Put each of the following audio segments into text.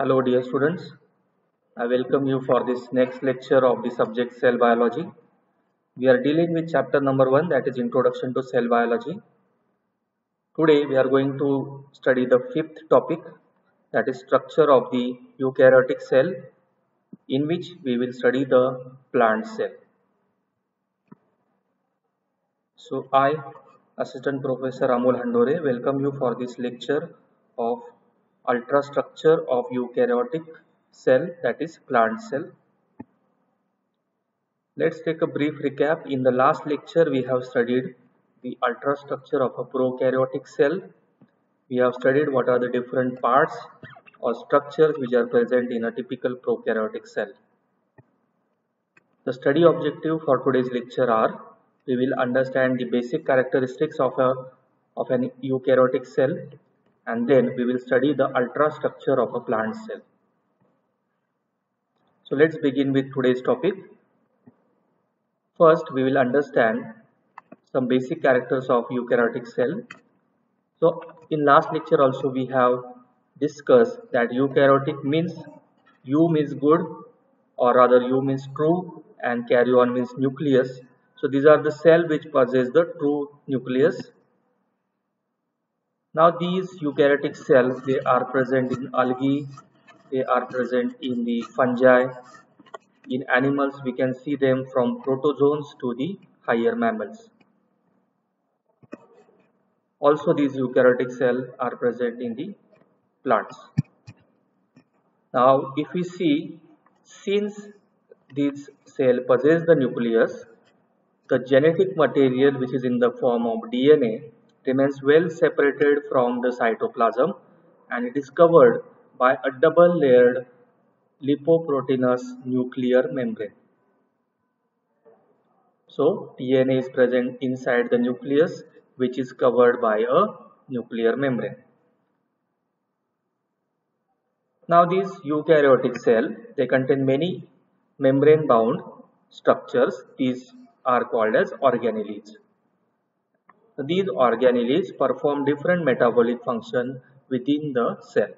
Hello dear students, I welcome you for this next lecture of the subject cell biology. We are dealing with chapter number 1 that is introduction to cell biology. Today we are going to study the fifth topic that is structure of the eukaryotic cell in which we will study the plant cell. So I Assistant Professor Amol Handore welcome you for this lecture of ultrastructure of eukaryotic cell that is plant cell. Let's take a brief recap. In the last lecture we have studied the ultrastructure of a prokaryotic cell. We have studied what are the different parts or structures which are present in a typical prokaryotic cell. The study objective for today's lecture are we will understand the basic characteristics of a of an eukaryotic cell and then we will study the ultrastructure of a plant cell. So let's begin with today's topic. First we will understand some basic characters of eukaryotic cell. So in last lecture also we have discussed that eukaryotic means U means good or rather U means true and karyon means nucleus. So these are the cell which possess the true nucleus now these eukaryotic cells, they are present in algae, they are present in the fungi. In animals, we can see them from protozoans to the higher mammals. Also, these eukaryotic cells are present in the plants. Now, if we see, since these cells possess the nucleus, the genetic material which is in the form of DNA remains well separated from the cytoplasm and it is covered by a double layered lipoproteinous nuclear membrane. So DNA is present inside the nucleus which is covered by a nuclear membrane. Now these eukaryotic cell they contain many membrane bound structures these are called as organelles. These organelles perform different metabolic function within the cell.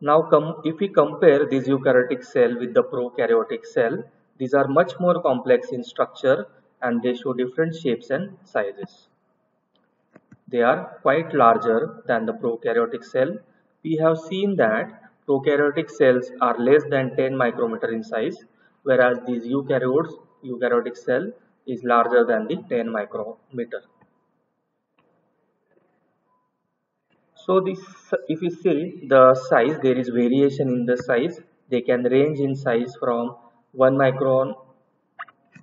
Now if we compare this eukaryotic cell with the prokaryotic cell, these are much more complex in structure and they show different shapes and sizes. They are quite larger than the prokaryotic cell. We have seen that prokaryotic cells are less than 10 micrometer in size whereas these eukaryotes, eukaryotic cell is larger than the 10 micrometer. So this if you see the size there is variation in the size they can range in size from 1 micron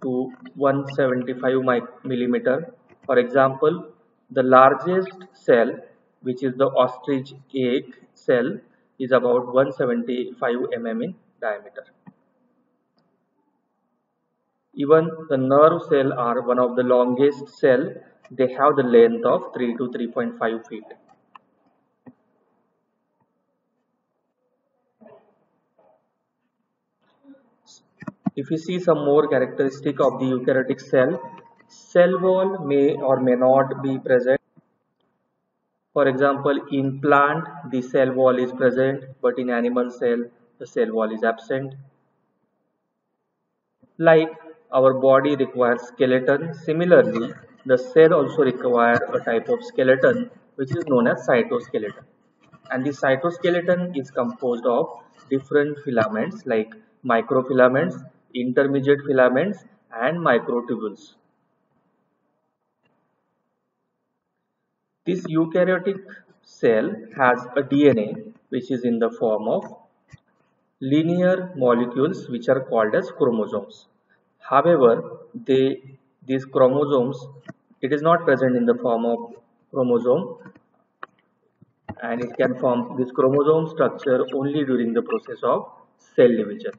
to 175 millimeter. For example the largest cell which is the ostrich egg cell is about 175 mm in diameter. Even the nerve cell are one of the longest cell. They have the length of 3 to 3.5 feet. If you see some more characteristic of the eukaryotic cell, cell wall may or may not be present. For example, in plant, the cell wall is present, but in animal cell, the cell wall is absent. Like our body requires skeleton. Similarly, the cell also require a type of skeleton which is known as cytoskeleton. And the cytoskeleton is composed of different filaments like microfilaments, intermediate filaments and microtubules. This eukaryotic cell has a DNA which is in the form of linear molecules which are called as chromosomes. However, they, these chromosomes, it is not present in the form of chromosome and it can form this chromosome structure only during the process of cell division.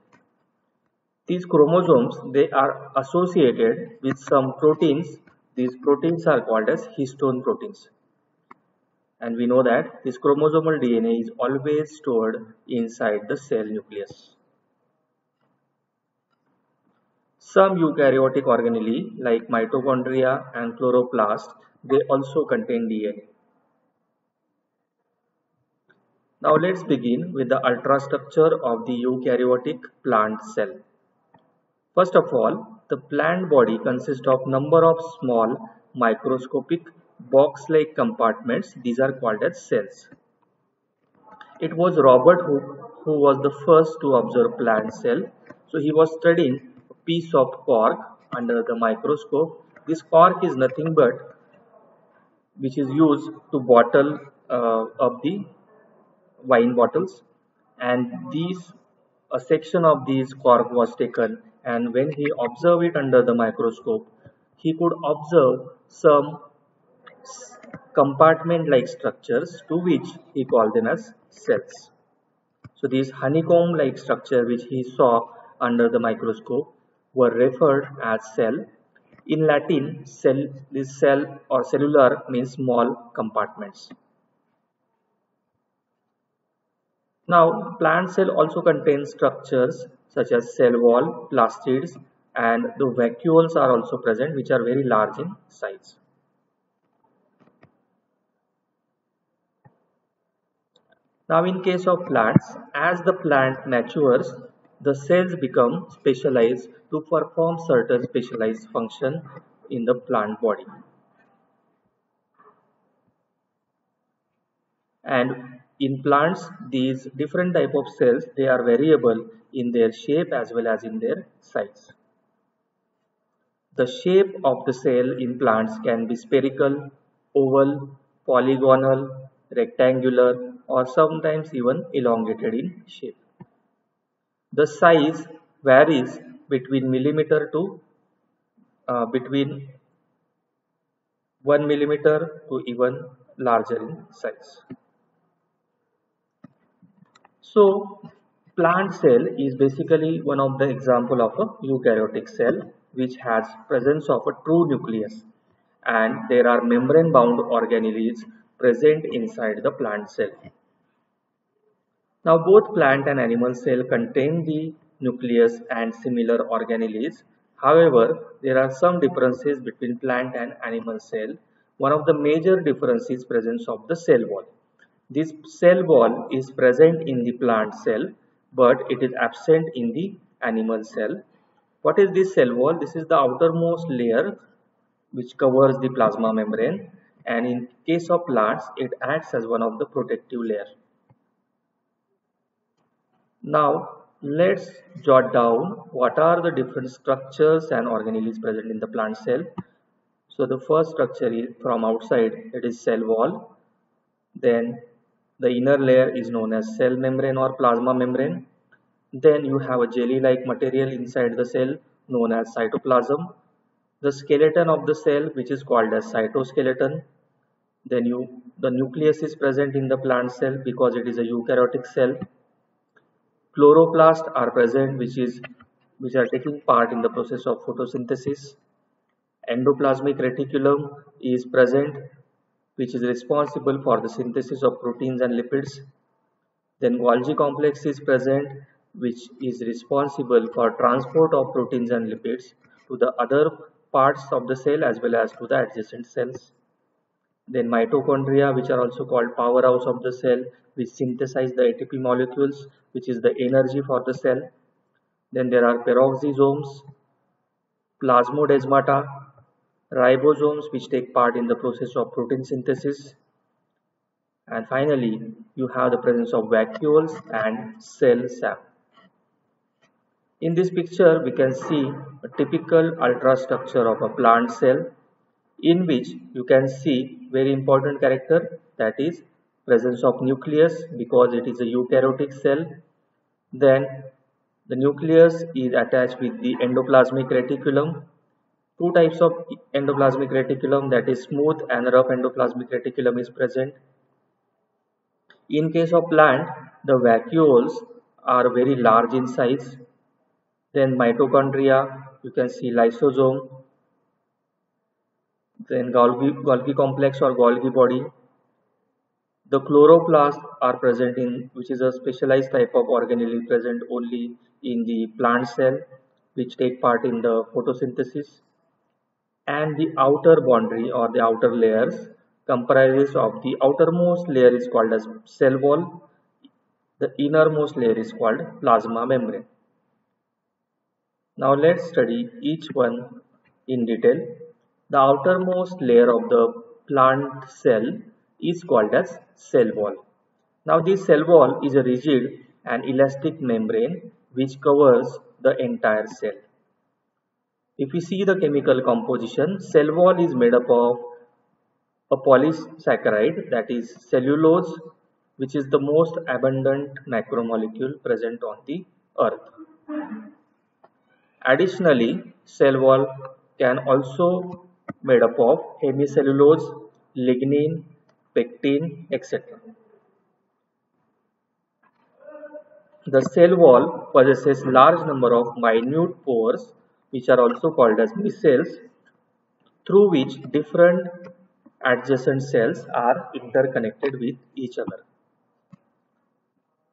These chromosomes, they are associated with some proteins. These proteins are called as histone proteins. And we know that this chromosomal DNA is always stored inside the cell nucleus. Some eukaryotic organelle like mitochondria and chloroplast, they also contain DNA. Now let's begin with the ultrastructure of the eukaryotic plant cell. First of all, the plant body consists of number of small microscopic box-like compartments. These are called as cells. It was Robert Hooke who was the first to observe plant cell. So he was studying piece of cork under the microscope. This cork is nothing but which is used to bottle uh, of the wine bottles and these a section of these cork was taken and when he observed it under the microscope he could observe some compartment like structures to which he called them as cells. So these honeycomb like structure which he saw under the microscope were referred as cell. In Latin, cell, this cell or cellular means small compartments. Now, plant cell also contains structures such as cell wall, plastids and the vacuoles are also present which are very large in size. Now in case of plants, as the plant matures, the cells become specialized to perform certain specialized function in the plant body. And in plants, these different type of cells, they are variable in their shape as well as in their size. The shape of the cell in plants can be spherical, oval, polygonal, rectangular, or sometimes even elongated in shape. The size varies between millimeter to uh, between 1 millimeter to even larger in size. So plant cell is basically one of the example of a eukaryotic cell which has presence of a true nucleus and there are membrane bound organelles present inside the plant cell. Now both plant and animal cell contain the nucleus and similar organelles. However, there are some differences between plant and animal cell. One of the major differences is presence of the cell wall. This cell wall is present in the plant cell but it is absent in the animal cell. What is this cell wall? This is the outermost layer which covers the plasma membrane and in case of plants it acts as one of the protective layer. Now let's jot down what are the different structures and organelles present in the plant cell. So the first structure is from outside it is cell wall. Then the inner layer is known as cell membrane or plasma membrane. Then you have a jelly like material inside the cell known as cytoplasm. The skeleton of the cell which is called as cytoskeleton then you the nucleus is present in the plant cell because it is a eukaryotic cell chloroplast are present which is which are taking part in the process of photosynthesis. Endoplasmic reticulum is present which is responsible for the synthesis of proteins and lipids. Then Golgi complex is present which is responsible for transport of proteins and lipids to the other parts of the cell as well as to the adjacent cells then mitochondria, which are also called powerhouse of the cell, which synthesize the ATP molecules, which is the energy for the cell. Then there are peroxisomes, plasmodesmata, ribosomes, which take part in the process of protein synthesis. And finally, you have the presence of vacuoles and cell sap. In this picture, we can see a typical ultrastructure of a plant cell in which you can see very important character that is presence of nucleus because it is a eukaryotic cell. Then the nucleus is attached with the endoplasmic reticulum. Two types of endoplasmic reticulum that is smooth and rough endoplasmic reticulum is present. In case of plant the vacuoles are very large in size. Then mitochondria you can see lysosome then Golgi, Golgi complex or Golgi body. The chloroplast are present in which is a specialized type of organelle present only in the plant cell which take part in the photosynthesis and the outer boundary or the outer layers comprises of the outermost layer is called as cell wall The innermost layer is called plasma membrane. Now let's study each one in detail. The outermost layer of the plant cell is called as cell wall. Now this cell wall is a rigid and elastic membrane which covers the entire cell. If we see the chemical composition, cell wall is made up of a polysaccharide that is cellulose which is the most abundant macromolecule present on the earth. Additionally, cell wall can also made up of hemicellulose, lignin, pectin, etc. The cell wall possesses large number of minute pores which are also called as micelles through which different adjacent cells are interconnected with each other.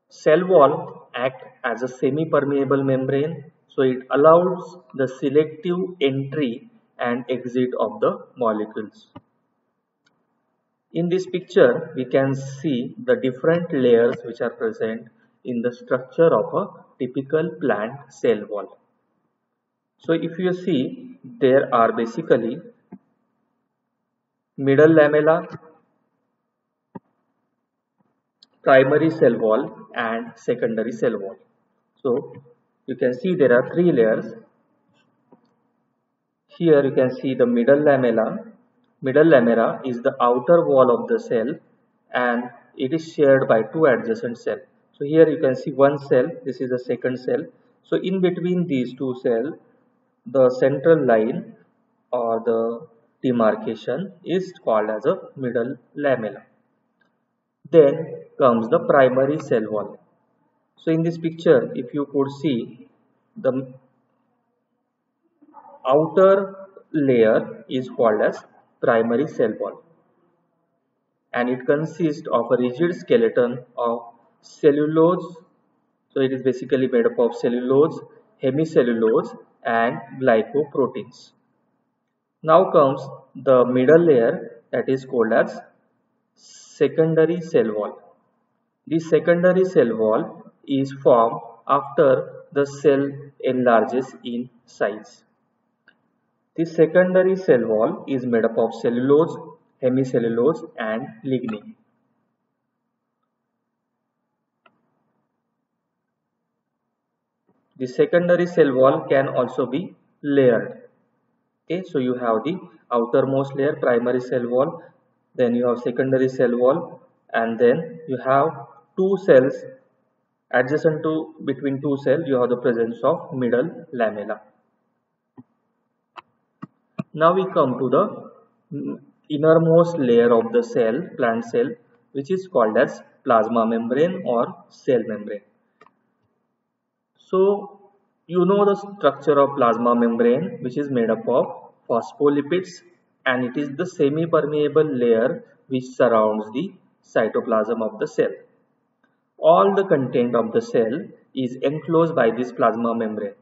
Cell wall act as a semi-permeable membrane so it allows the selective entry and exit of the molecules. In this picture, we can see the different layers which are present in the structure of a typical plant cell wall. So if you see, there are basically middle lamella, primary cell wall and secondary cell wall. So you can see there are three layers here you can see the middle lamella. Middle lamella is the outer wall of the cell and it is shared by two adjacent cells. So here you can see one cell, this is the second cell. So in between these two cells, the central line or the demarcation is called as a middle lamella. Then comes the primary cell wall. So in this picture, if you could see the outer layer is called as primary cell wall. And it consists of a rigid skeleton of cellulose so it is basically made up of cellulose hemicellulose and glycoproteins. Now comes the middle layer that is called as secondary cell wall. The secondary cell wall is formed after the cell enlarges in size the secondary cell wall is made up of cellulose, hemicellulose and lignin. The secondary cell wall can also be layered. Okay, so you have the outermost layer primary cell wall, then you have secondary cell wall and then you have two cells adjacent to between two cells you have the presence of middle lamella. Now we come to the innermost layer of the cell, plant cell, which is called as plasma membrane or cell membrane. So you know the structure of plasma membrane which is made up of phospholipids and it is the semi-permeable layer which surrounds the cytoplasm of the cell. All the content of the cell is enclosed by this plasma membrane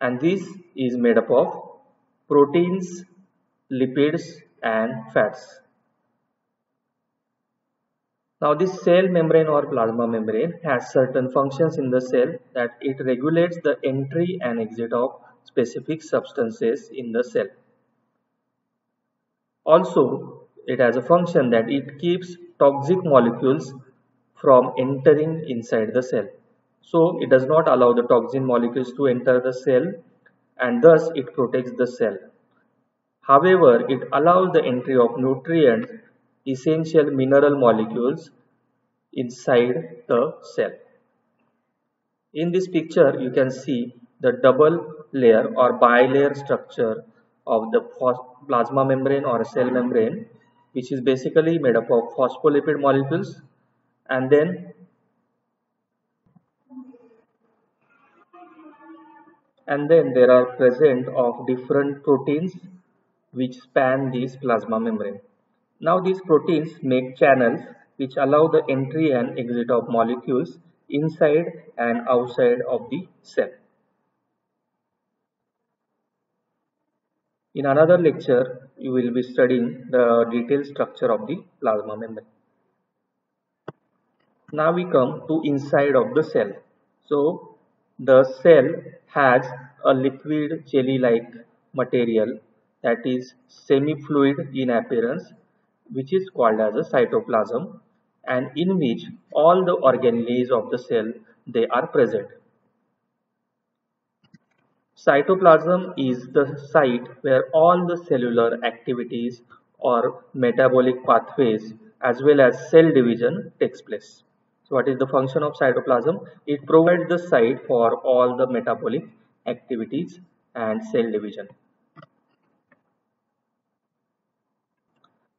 and this is made up of proteins, lipids and fats. Now this cell membrane or plasma membrane has certain functions in the cell that it regulates the entry and exit of specific substances in the cell. Also, it has a function that it keeps toxic molecules from entering inside the cell. So, it does not allow the toxin molecules to enter the cell and thus it protects the cell. However, it allows the entry of nutrients, essential mineral molecules inside the cell. In this picture, you can see the double layer or bilayer structure of the plasma membrane or cell membrane which is basically made up of phospholipid molecules and then and then there are present of different proteins which span this plasma membrane. Now these proteins make channels which allow the entry and exit of molecules inside and outside of the cell. In another lecture, you will be studying the detailed structure of the plasma membrane. Now we come to inside of the cell. So the cell has a liquid jelly like material that is semi-fluid in appearance which is called as a cytoplasm and in which all the organelles of the cell they are present. Cytoplasm is the site where all the cellular activities or metabolic pathways as well as cell division takes place. So what is the function of cytoplasm? It provides the site for all the metabolic activities and cell division.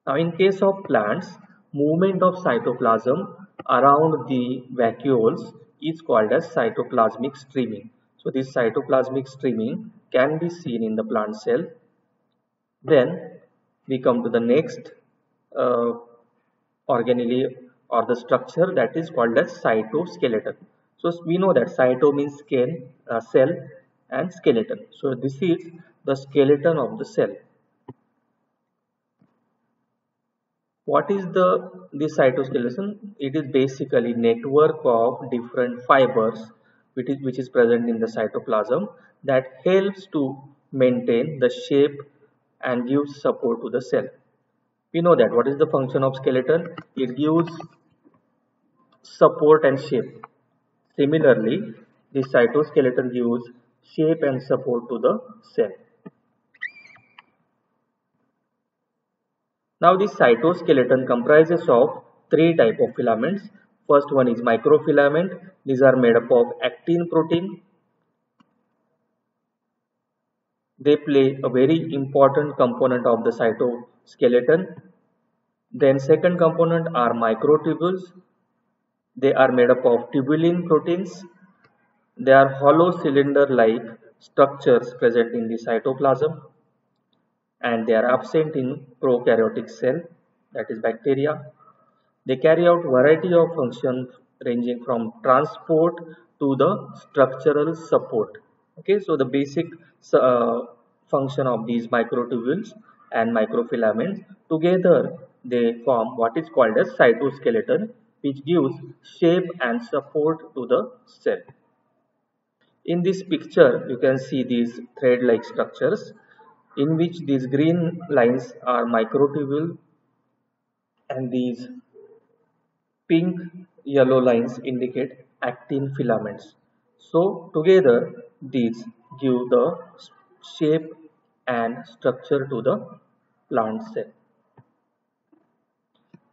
Now in case of plants, movement of cytoplasm around the vacuoles is called as cytoplasmic streaming. So this cytoplasmic streaming can be seen in the plant cell. Then we come to the next uh, organelle or the structure that is called as cytoskeleton. So we know that cyto means skin, uh, cell and skeleton. So this is the skeleton of the cell. What is the this cytoskeleton? It is basically network of different fibers which is, which is present in the cytoplasm that helps to maintain the shape and gives support to the cell. We know that what is the function of skeleton? It gives support and shape. Similarly, the cytoskeleton gives shape and support to the cell. Now the cytoskeleton comprises of three type of filaments. First one is microfilament. These are made up of actin protein. They play a very important component of the cytoskeleton. Then second component are microtubules they are made up of tubulin proteins. They are hollow cylinder-like structures present in the cytoplasm and they are absent in prokaryotic cell that is bacteria. They carry out variety of functions ranging from transport to the structural support. Okay, so the basic uh, function of these microtubules and microfilaments together they form what is called as cytoskeleton which gives shape and support to the cell. In this picture, you can see these thread-like structures in which these green lines are microtubule and these pink yellow lines indicate actin filaments. So together these give the shape and structure to the plant cell.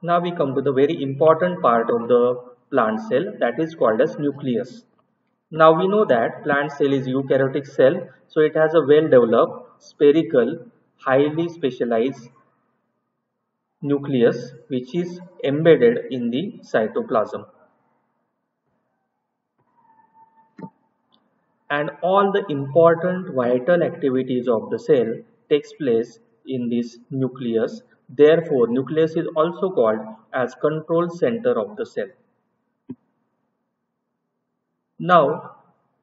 Now we come to the very important part of the plant cell that is called as nucleus. Now we know that plant cell is eukaryotic cell so it has a well developed spherical highly specialized nucleus which is embedded in the cytoplasm. And all the important vital activities of the cell takes place in this nucleus Therefore, nucleus is also called as control center of the cell. Now,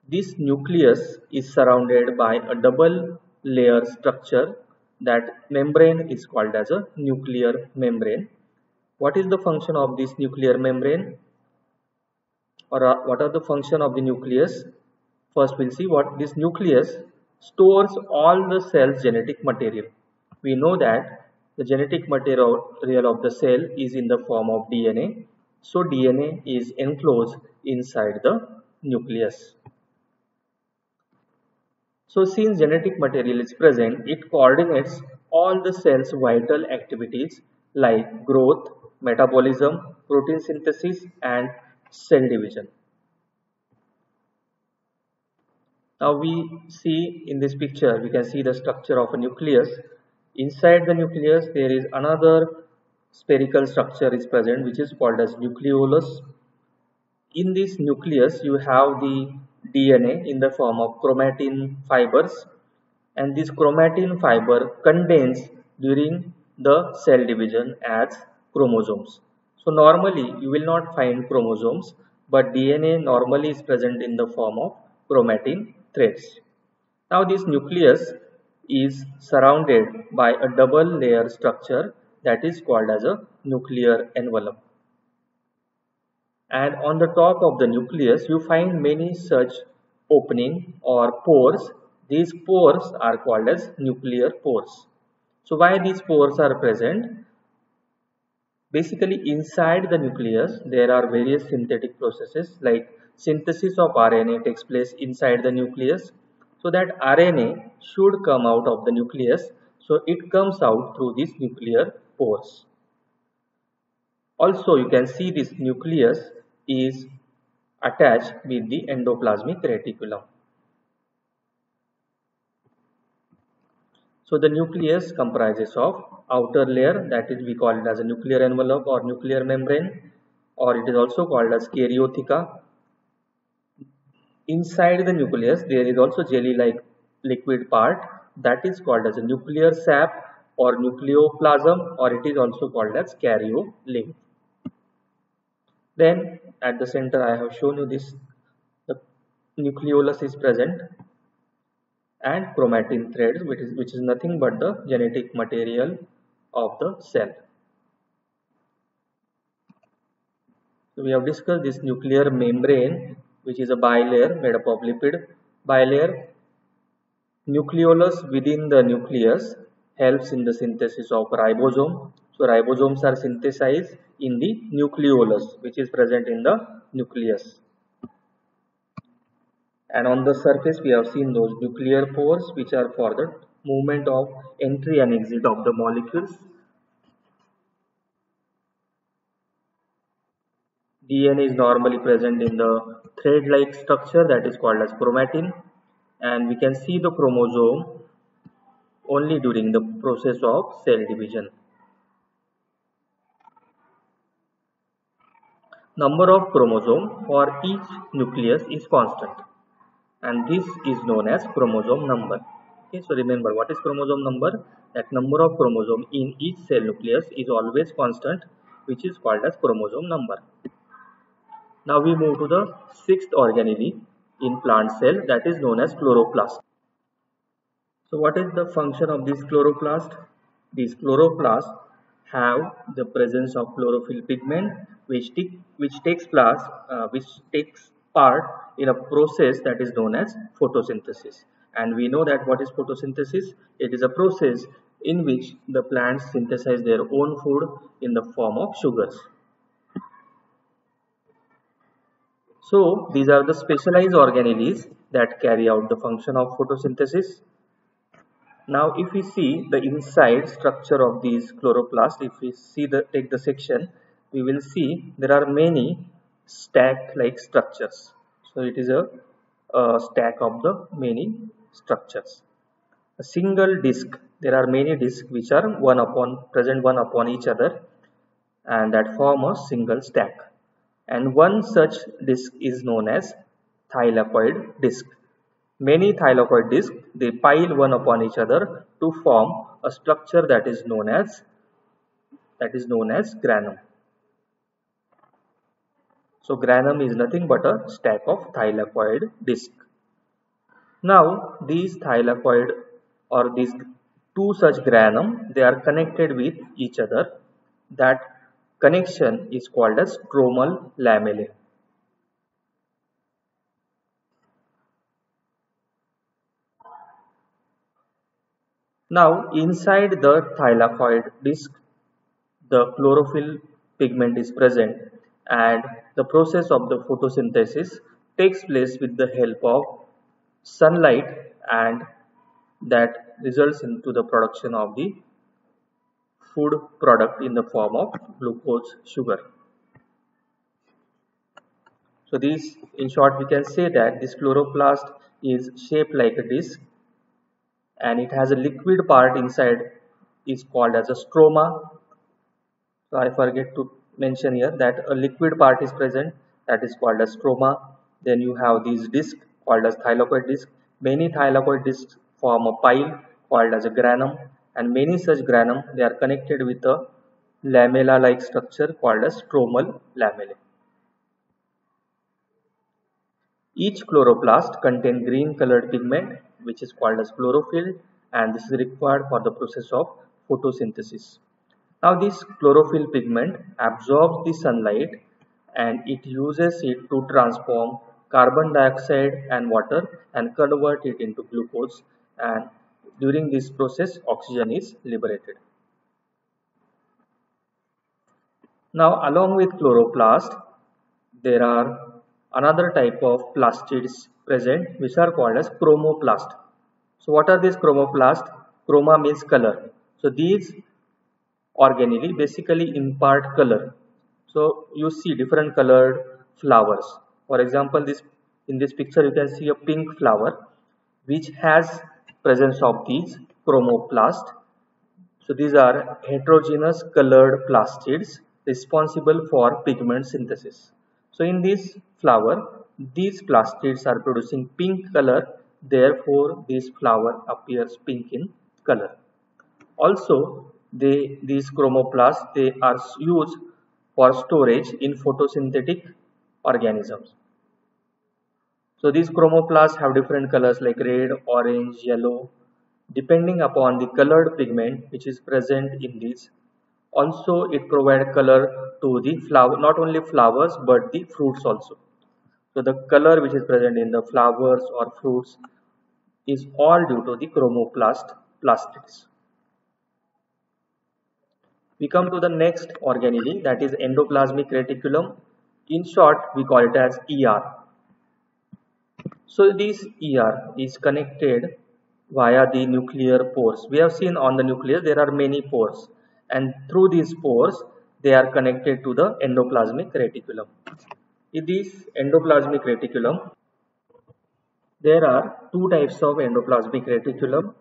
this nucleus is surrounded by a double layer structure that membrane is called as a nuclear membrane. What is the function of this nuclear membrane? Or uh, what are the function of the nucleus? First we'll see what this nucleus stores all the cell's genetic material. We know that the genetic material of the cell is in the form of DNA. So DNA is enclosed inside the nucleus. So since genetic material is present, it coordinates all the cell's vital activities like growth, metabolism, protein synthesis and cell division. Now we see in this picture, we can see the structure of a nucleus Inside the nucleus there is another spherical structure is present which is called as nucleolus. In this nucleus you have the DNA in the form of chromatin fibers and this chromatin fiber contains during the cell division as chromosomes. So normally you will not find chromosomes but DNA normally is present in the form of chromatin threads. Now this nucleus is surrounded by a double layer structure that is called as a nuclear envelope. and on the top of the nucleus you find many such opening or pores. These pores are called as nuclear pores. So why these pores are present? Basically inside the nucleus there are various synthetic processes like synthesis of RNA takes place inside the nucleus. So that RNA should come out of the nucleus. So it comes out through these nuclear pores. Also you can see this nucleus is attached with the endoplasmic reticulum. So the nucleus comprises of outer layer that is we call it as a nuclear envelope or nuclear membrane or it is also called as karyotheca. Inside the nucleus there is also jelly like liquid part that is called as a nuclear sap or nucleoplasm or it is also called as karyolymph. Then at the center I have shown you this the nucleolus is present and chromatin threads which is which is nothing but the genetic material of the cell. So we have discussed this nuclear membrane which is a bilayer made up of lipid bilayer. Nucleolus within the nucleus helps in the synthesis of ribosome. So ribosomes are synthesized in the nucleolus which is present in the nucleus. And on the surface we have seen those nuclear pores which are for the movement of entry and exit of the molecules. DNA is normally present in the thread-like structure that is called as chromatin and we can see the chromosome only during the process of cell division. Number of chromosome for each nucleus is constant and this is known as chromosome number. Okay, so remember what is chromosome number? That number of chromosome in each cell nucleus is always constant which is called as chromosome number. Now we move to the sixth organelle in plant cell that is known as chloroplast. So what is the function of this chloroplast? These chloroplasts have the presence of chlorophyll pigment which, which takes uh, which takes part in a process that is known as photosynthesis. And we know that what is photosynthesis? It is a process in which the plants synthesize their own food in the form of sugars. So these are the specialized organelles that carry out the function of photosynthesis now if we see the inside structure of these chloroplasts, if we see the take the section, we will see there are many stack like structures. So it is a, a stack of the many structures. A single disc, there are many discs which are one upon present one upon each other and that form a single stack. And one such disc is known as thylakoid disc. Many thylakoid discs, they pile one upon each other to form a structure that is known as that is known as granum. So granum is nothing but a stack of thylakoid disc. Now these thylakoid or these two such granum they are connected with each other. That connection is called as stromal lamellae. Now inside the thylakoid disc the chlorophyll pigment is present and the process of the photosynthesis takes place with the help of sunlight and that results into the production of the food product in the form of glucose sugar. So this in short we can say that this chloroplast is shaped like a disc and it has a liquid part inside is called as a stroma. So i forget to mention here that a liquid part is present that is called as stroma. Then you have these disc called as thylakoid disc. Many thylakoid discs form a pile called as a granum and many such granum they are connected with a lamella like structure called as stromal lamellae each chloroplast contain green colored pigment which is called as chlorophyll and this is required for the process of photosynthesis. Now this chlorophyll pigment absorbs the sunlight and it uses it to transform carbon dioxide and water and convert it into glucose and during this process oxygen is liberated. Now along with chloroplast there are another type of plastids present which are called as chromoplast. So what are these chromoplast? Chroma means color. So these organelle basically impart color. So you see different colored flowers. For example, this in this picture you can see a pink flower which has presence of these chromoplast. So these are heterogeneous colored plastids responsible for pigment synthesis. So in this flower, these plastids are producing pink color, therefore this flower appears pink in color. Also, they these chromoplasts they are used for storage in photosynthetic organisms. So these chromoplasts have different colors like red, orange, yellow, depending upon the colored pigment which is present in these. Also it provides color to the flower not only flowers but the fruits also. So the color which is present in the flowers or fruits is all due to the chromoplast plastids we come to the next organelle that is endoplasmic reticulum. In short we call it as er so this er is connected via the nuclear pores we have seen on the nucleus there are many pores and through these pores they are connected to the endoplasmic reticulum. In this endoplasmic reticulum, there are two types of endoplasmic reticulum.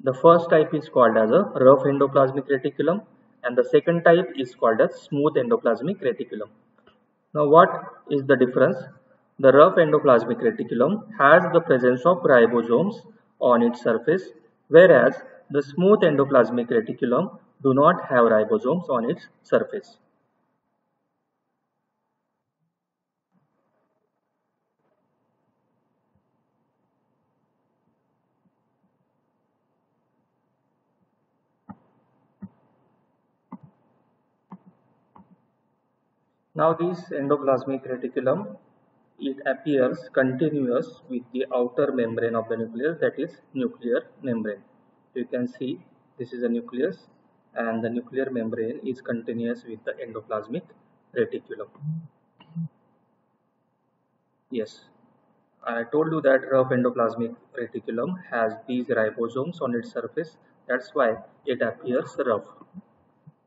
The first type is called as a rough endoplasmic reticulum and the second type is called as smooth endoplasmic reticulum. Now what is the difference? The rough endoplasmic reticulum has the presence of ribosomes on its surface whereas the smooth endoplasmic reticulum do not have ribosomes on its surface. Now this endoplasmic reticulum, it appears continuous with the outer membrane of the nucleus that is nuclear membrane. You can see this is a nucleus and the nuclear membrane is continuous with the endoplasmic reticulum. Yes, I told you that rough endoplasmic reticulum has these ribosomes on its surface. That's why it appears rough.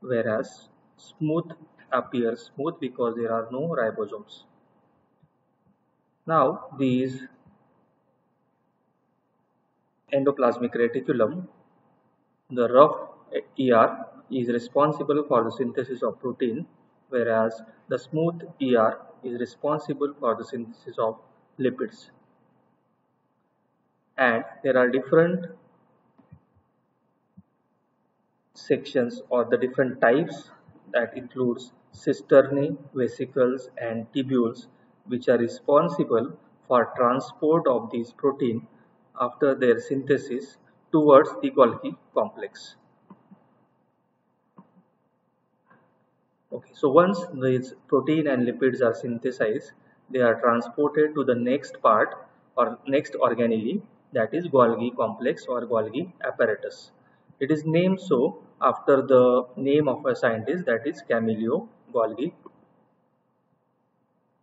Whereas smooth appears smooth because there are no ribosomes. Now these endoplasmic reticulum, the rough ER is responsible for the synthesis of protein whereas the smooth ER is responsible for the synthesis of lipids. And there are different sections or the different types that includes cisternae, vesicles and tubules which are responsible for transport of these protein after their synthesis towards the Golgi complex. Okay, so once these protein and lipids are synthesized, they are transported to the next part or next organelle that is Golgi complex or Golgi apparatus. It is named so after the name of a scientist that is Camillo Golgi.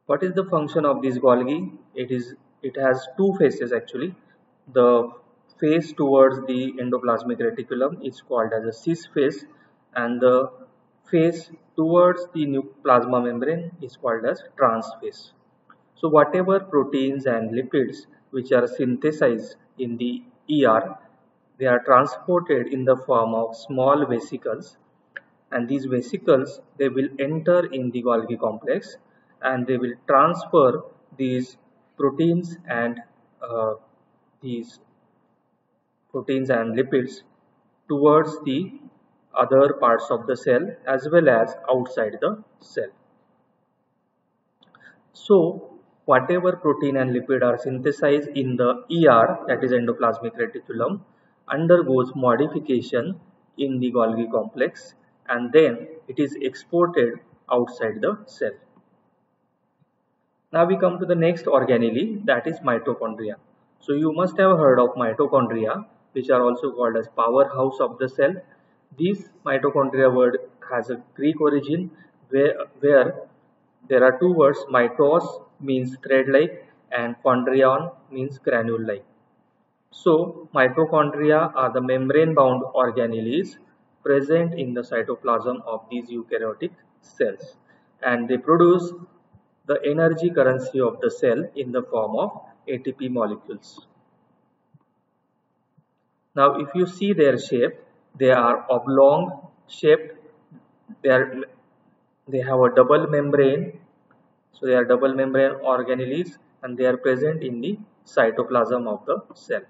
What is the function of this Golgi? It is it has two faces actually. The face towards the endoplasmic reticulum is called as a cis face and the face towards the plasma membrane is called as trans face. So whatever proteins and lipids which are synthesized in the ER, they are transported in the form of small vesicles and these vesicles they will enter in the Golgi complex and they will transfer these proteins and uh, these proteins and lipids towards the other parts of the cell as well as outside the cell. So whatever protein and lipid are synthesized in the ER that is endoplasmic reticulum undergoes modification in the Golgi complex and then it is exported outside the cell. Now we come to the next organelle that is mitochondria. So you must have heard of mitochondria which are also called as powerhouse of the cell. This mitochondria word has a Greek origin where, where there are two words mitos means thread like and chondrion means granule like. So mitochondria are the membrane bound organelles present in the cytoplasm of these eukaryotic cells and they produce the energy currency of the cell in the form of ATP molecules. Now if you see their shape, they are oblong shaped, they, are, they have a double membrane, so they are double membrane organelles and they are present in the cytoplasm of the cell.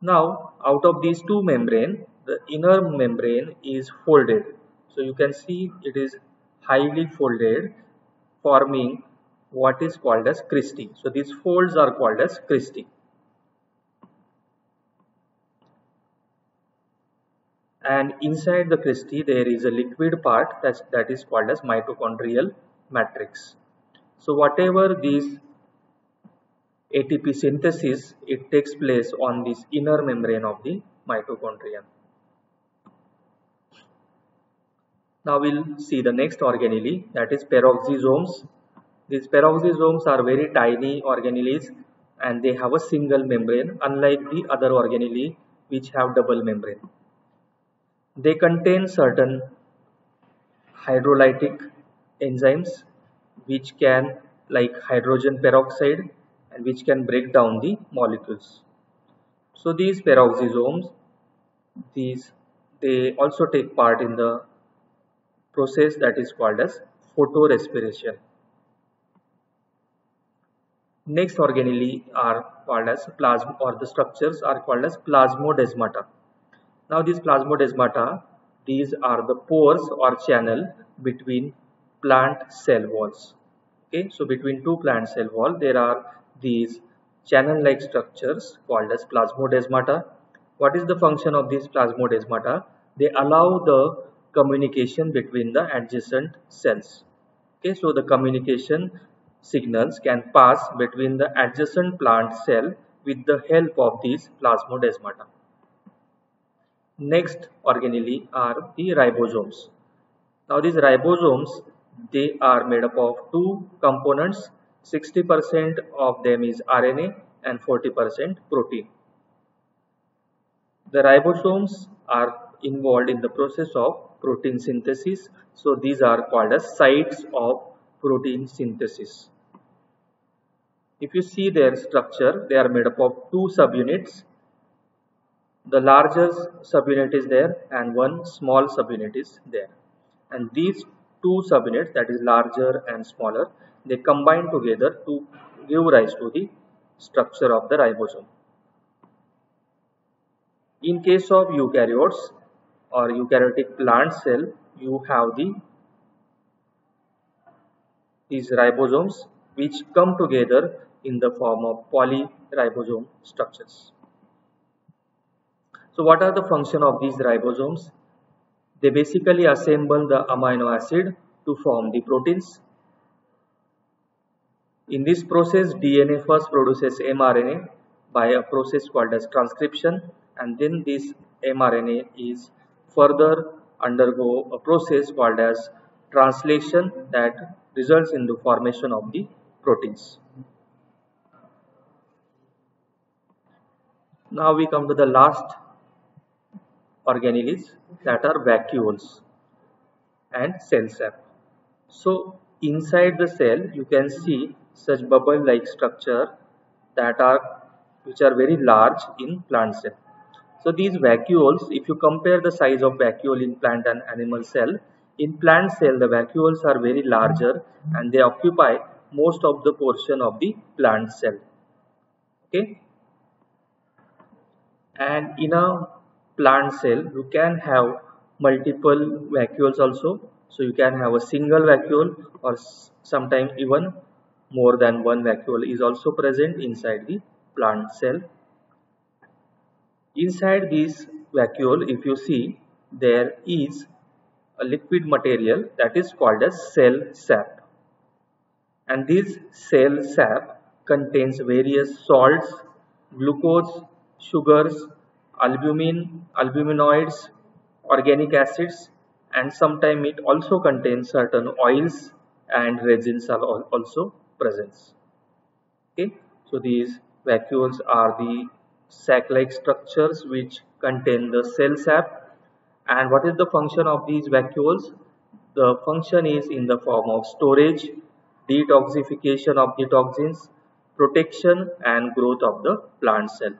Now out of these two membrane, the inner membrane is folded. So you can see it is highly folded forming what is called as cristae. So these folds are called as cristae. And inside the cristae there is a liquid part that's, that is called as mitochondrial matrix. So whatever these ATP synthesis, it takes place on this inner membrane of the mitochondria. Now we'll see the next organelle that is peroxisomes. These peroxisomes are very tiny organelles and they have a single membrane unlike the other organelle which have double membrane. They contain certain hydrolytic enzymes which can like hydrogen peroxide and which can break down the molecules. So these peroxisomes, these they also take part in the process that is called as photorespiration. Next organelle are called as plasma or the structures are called as plasmodesmata. Now these plasmodesmata, these are the pores or channel between plant cell walls. Okay, so between two plant cell wall there are these channel-like structures called as plasmodesmata. What is the function of these plasmodesmata? They allow the communication between the adjacent cells. Okay, so the communication signals can pass between the adjacent plant cell with the help of these plasmodesmata. Next organelle are the ribosomes. Now these ribosomes, they are made up of two components 60% of them is RNA and 40% protein. The ribosomes are involved in the process of protein synthesis. So these are called as sites of protein synthesis. If you see their structure, they are made up of two subunits. The largest subunit is there and one small subunit is there. And these two subunits that is larger and smaller they combine together to give rise to the structure of the ribosome. In case of eukaryotes or eukaryotic plant cell, you have the these ribosomes which come together in the form of polyribosome structures. So what are the function of these ribosomes? They basically assemble the amino acid to form the proteins in this process, DNA first produces mRNA by a process called as transcription and then this mRNA is further undergo a process called as translation that results in the formation of the proteins. Now we come to the last organelles that are vacuoles and cell sap. So inside the cell you can see such bubble like structure that are which are very large in plant cell. So these vacuoles, if you compare the size of vacuole in plant and animal cell, in plant cell the vacuoles are very larger and they occupy most of the portion of the plant cell. Okay. And in a plant cell you can have multiple vacuoles also. So you can have a single vacuole or sometimes even more than one vacuole is also present inside the plant cell. Inside this vacuole, if you see, there is a liquid material that is called as cell sap. and this cell sap contains various salts, glucose, sugars, albumin, albuminoids, organic acids and sometimes it also contains certain oils and resins are also present. Okay, so these vacuoles are the sac-like structures which contain the cell sap and what is the function of these vacuoles? The function is in the form of storage, detoxification of the toxins, protection and growth of the plant cell.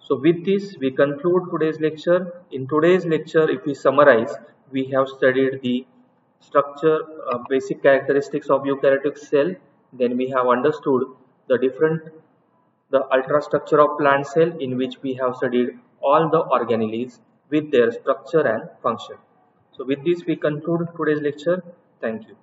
So with this we conclude today's lecture. In today's lecture if we summarize we have studied the structure uh, basic characteristics of eukaryotic cell then we have understood the different the ultrastructure of plant cell in which we have studied all the organelles with their structure and function. So with this we conclude today's lecture. Thank you.